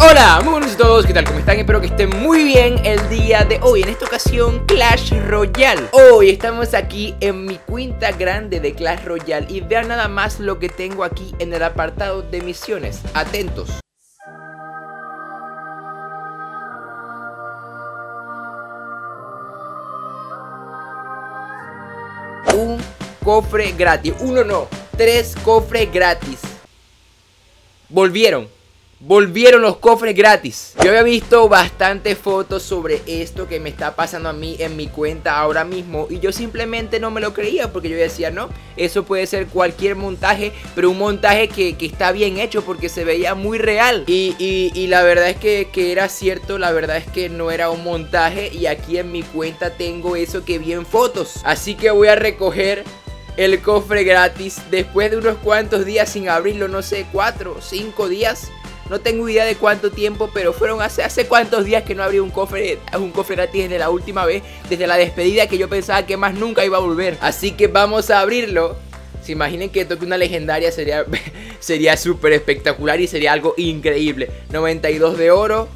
Hola, muy buenos a todos, ¿qué tal? ¿Cómo están? Espero que estén muy bien el día de hoy En esta ocasión Clash Royale. Hoy estamos aquí en mi cuenta grande de Clash Royale Y vean nada más lo que tengo aquí en el apartado de misiones. Atentos. Un cofre gratis. Uno no, tres cofres gratis. Volvieron Volvieron los cofres gratis. Yo había visto bastantes fotos sobre esto que me está pasando a mí en mi cuenta ahora mismo Y yo simplemente no me lo creía porque yo decía no Eso puede ser cualquier montaje Pero un montaje que, está bien hecho porque se veía muy real Y, la verdad es que, que, era cierto, la verdad es que no era un montaje Y aquí en mi cuenta tengo eso que vi en fotos. Así que voy a recoger el cofre gratis Después de unos cuantos días sin abrirlo, no sé, cuatro o cinco días no tengo idea de cuánto tiempo, pero fueron hace, hace cuántos días que no abrí un cofre, un cofre gratis desde la última vez, desde la despedida que yo pensaba que más nunca iba a volver. Así que vamos a abrirlo. Se imaginen que toque una legendaria sería sería súper espectacular y sería algo increíble. 92 de oro,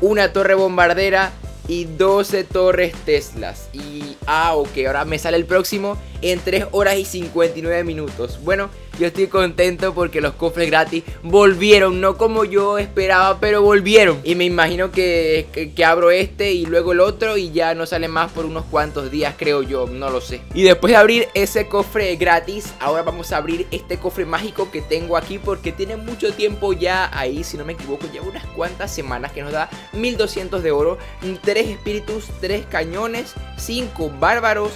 una torre bombardera y 12 torres Teslas. Y ah, ok, ahora me sale el próximo en 3 horas y 59 minutos. Bueno, yo estoy contento porque los cofres gratis volvieron, no como yo esperaba, pero volvieron. Y me imagino que, que, abro este y luego el otro y ya no sale más por unos cuantos días, creo yo, no lo sé. Y después de abrir ese cofre gratis, ahora vamos a abrir este cofre mágico que tengo aquí porque tiene mucho tiempo ya ahí, si no me equivoco, lleva unas cuantas semanas que nos da 1200 de oro, 3 espíritus, 3 cañones, 5 bárbaros,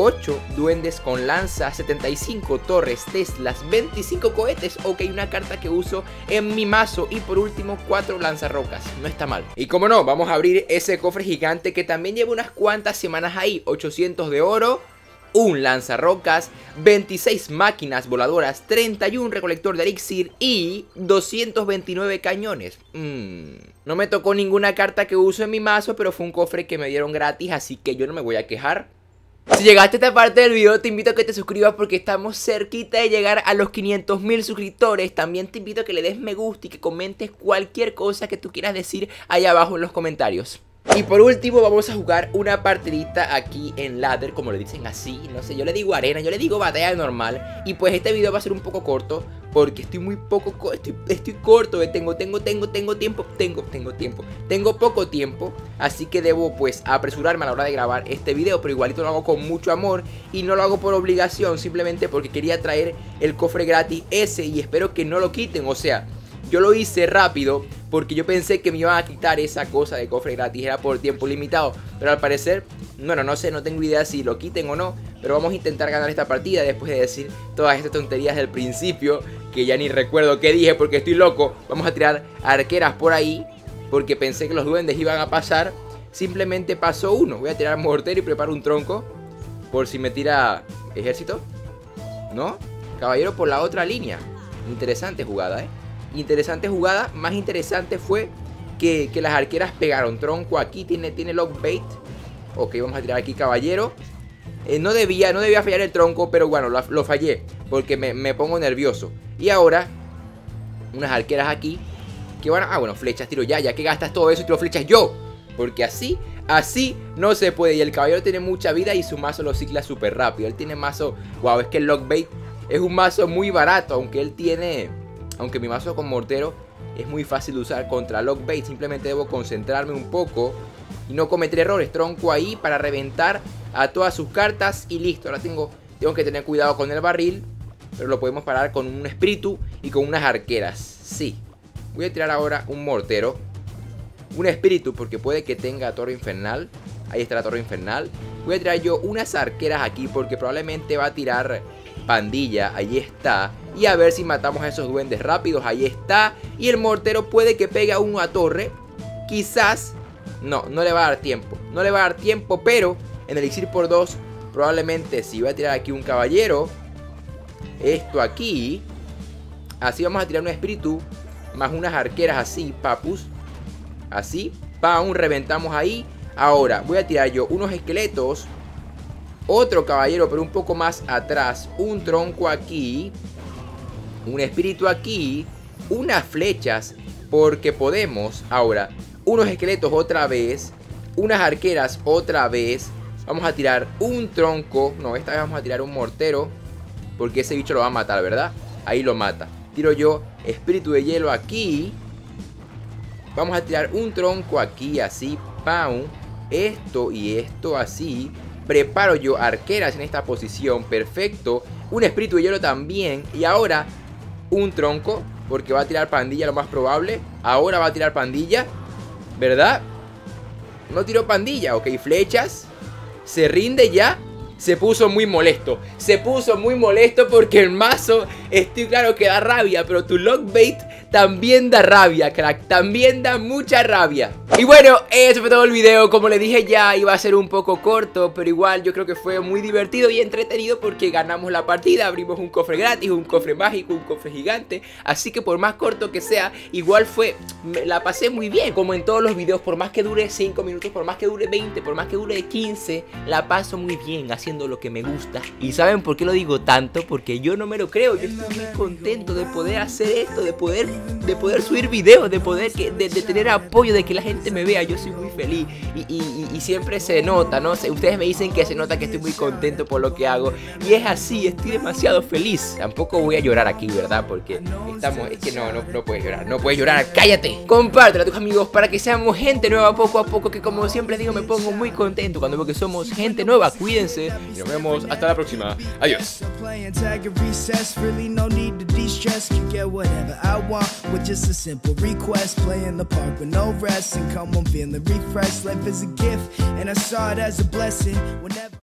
8 duendes con lanza, 75 torres, Teslas, 25 cohetes, ok, una carta que uso en mi mazo y por último 4 lanzarrocas, no está mal. Y como no, vamos a abrir ese cofre gigante que también lleva unas cuantas semanas ahí, 800 de oro, un lanzarrocas, 26 máquinas voladoras, 31 recolector de elixir y 229 cañones. Mm, no me tocó ninguna carta que uso en mi mazo, pero fue un cofre que me dieron gratis, así que yo no me voy a quejar. Si llegaste a esta parte del video te invito a que te suscribas porque estamos cerquita de llegar a los 500 mil suscriptores. También te invito a que le des me gusta y que comentes cualquier cosa que tú quieras decir ahí abajo en los comentarios. Y por último vamos a jugar una partidita aquí en ladder, como le dicen así, no sé, yo le digo arena, yo le digo batalla normal. Y pues este video va a ser un poco corto porque estoy muy poco, estoy, estoy corto, eh, tengo, tengo, tengo, tengo tiempo, tengo, tengo tiempo Tengo poco tiempo, así que debo pues apresurarme a la hora de grabar este video Pero igualito lo hago con mucho amor y no lo hago por obligación, simplemente porque quería traer el cofre gratis ese y espero que no lo quiten, o sea yo lo hice rápido porque yo pensé que me iban a quitar esa cosa de cofre gratis, era por tiempo limitado. Pero al parecer, bueno, no sé, no tengo idea si lo quiten o no. Pero vamos a intentar ganar esta partida después de decir todas estas tonterías del principio. Que ya ni recuerdo qué dije porque estoy loco. Vamos a tirar arqueras por ahí. Porque pensé que los duendes iban a pasar. Simplemente pasó uno. Voy a tirar mortero y preparo un tronco. Por si me tira ejército. ¿No? Caballero por la otra línea. Interesante jugada, ¿eh? Interesante jugada. Más interesante fue que, las arqueras pegaron. Tronco aquí tiene, tiene lock bait. Ok, vamos a tirar aquí caballero. Eh, no, debía, no debía fallar el tronco, pero bueno, lo, fallé. Porque me, pongo nervioso. Y ahora, unas arqueras aquí. Que van a... Ah, bueno, flechas, tiro ya. Ya que gastas todo eso, tiro flechas yo. Porque así, así no se puede. Y el caballero tiene mucha vida y su mazo lo cicla súper rápido. Él tiene mazo... Wow, es que el lock bait es un mazo muy barato. Aunque él tiene aunque mi mazo con mortero es muy fácil de usar contra Lockbait, simplemente debo concentrarme un poco y no cometer errores. Tronco ahí para reventar a todas sus cartas y listo. Ahora tengo, tengo que tener cuidado con el barril, pero lo podemos parar con un espíritu y con unas arqueras. Sí. Voy a tirar ahora un mortero. Un espíritu porque puede que tenga torre infernal. Ahí está la torre infernal. Voy a tirar yo unas arqueras aquí porque probablemente va a tirar pandilla. Ahí está. Y a ver si matamos a esos duendes rápidos. Ahí está. Y el mortero puede que pegue a uno a torre. Quizás. No, no le va a dar tiempo. No le va a dar tiempo, pero en elixir por dos. Probablemente si voy a tirar aquí un caballero. Esto aquí. Así vamos a tirar un espíritu. Más unas arqueras así, papus. Así. Pam, reventamos ahí. Ahora, voy a tirar yo unos esqueletos. Otro caballero, pero un poco más atrás. Un tronco aquí un espíritu aquí, unas flechas Porque podemos ahora unos esqueletos otra vez, unas arqueras otra vez. Vamos a tirar un tronco. No, esta vez vamos a tirar un mortero. Porque ese bicho lo va a matar, ¿verdad? Ahí lo mata. Tiro yo espíritu de hielo aquí. Vamos a tirar un tronco aquí, así. Pam. Esto y esto así. Preparo yo arqueras en esta posición. Perfecto. Un espíritu de hielo también. Y ahora un tronco. Porque va a tirar pandilla lo más probable. Ahora va a tirar pandilla. ¿Verdad? No tiró pandilla. Ok, flechas. Se rinde ya. Se puso muy molesto. Se puso muy molesto porque el mazo, estoy claro que da rabia, pero tu lockbait también da rabia, crack. También da mucha rabia. Y bueno, eso fue todo el video. Como le dije ya, iba a ser un poco corto, pero igual yo creo que fue muy divertido y entretenido porque ganamos la partida, abrimos un cofre gratis, un cofre mágico, un cofre gigante. Así que por más corto que sea, igual fue, la pasé muy bien. Como en todos los videos, por más que dure 5 minutos, por más que dure 20, por más que dure 15, la paso muy bien haciendo lo que me gusta. ¿Y saben por qué lo digo tanto? Porque yo no me lo creo, yo estoy muy contento de poder hacer esto, de poder, de poder subir videos, de poder, de tener apoyo, de que la gente me vea, yo soy muy feliz y, siempre se nota, ¿no? Ustedes me dicen que se nota que estoy muy contento por lo que hago y es así, estoy demasiado feliz. Tampoco voy a llorar aquí, ¿verdad? Porque estamos, es que no, no, no puedes llorar, no puedes llorar, cállate. Compártelo a tus amigos para que seamos gente nueva poco a poco, que como siempre digo me pongo muy contento cuando veo que somos gente nueva. Cuídense y nos vemos hasta la próxima. Adiós. Come, I'm feeling refreshed. Life is a gift, and I saw it as a blessing. Whenever